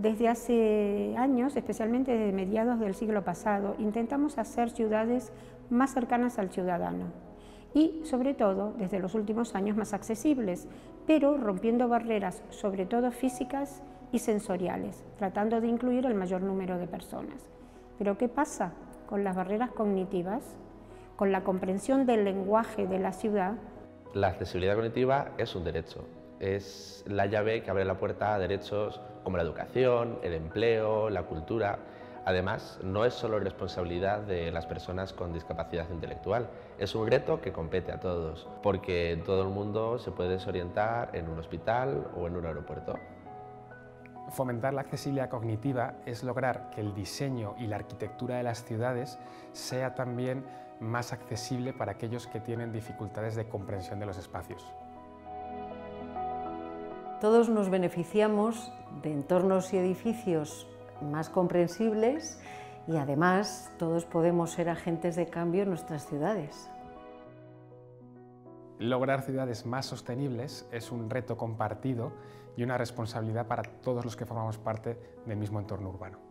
Desde hace años, especialmente desde mediados del siglo pasado, intentamos hacer ciudades más cercanas al ciudadano y, sobre todo, desde los últimos años más accesibles, pero rompiendo barreras, sobre todo físicas y sensoriales, tratando de incluir el mayor número de personas. Pero ¿qué pasa con las barreras cognitivas? Con la comprensión del lenguaje de la ciudad. La accesibilidad cognitiva es un derecho, es la llave que abre la puerta a derechos como la educación, el empleo, la cultura. Además, no es solo responsabilidad de las personas con discapacidad intelectual, es un reto que compete a todos, porque todo el mundo se puede desorientar en un hospital o en un aeropuerto. Fomentar la accesibilidad cognitiva es lograr que el diseño y la arquitectura de las ciudades sea también más accesible para aquellos que tienen dificultades de comprensión de los espacios. Todos nos beneficiamos de entornos y edificios más comprensibles y además todos podemos ser agentes de cambio en nuestras ciudades. Lograr ciudades más sostenibles es un reto compartido y una responsabilidad para todos los que formamos parte del mismo entorno urbano.